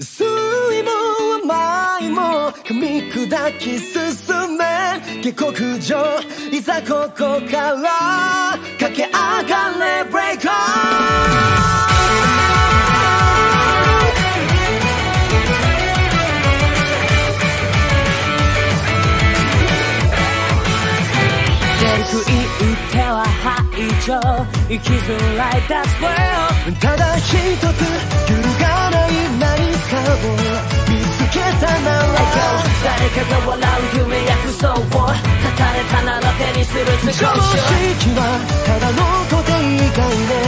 酸いも甘いも噛み砕き進め下克上いざここから駆け上がれブレイク食い打っては排除生きづらい That's world ただ一つ揺誰かが笑う夢約束を語れたなら手にする常識はただの固定概念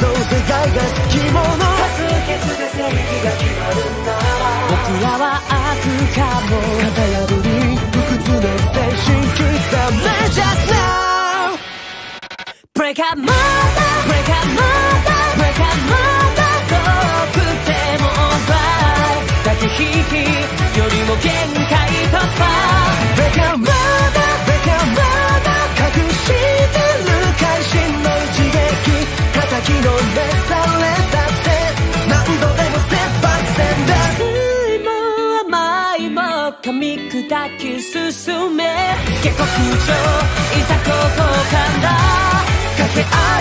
そう世界が好きもの多数決で正義が決まるなら僕らは悪かも型破り不屈の精神刻め Just now Break up m o t h e Break up m o t h e Break up m o t h e 遠くても alright 駆け引きよりも限界噛み砕き進め。下克上いざここから。駆け上が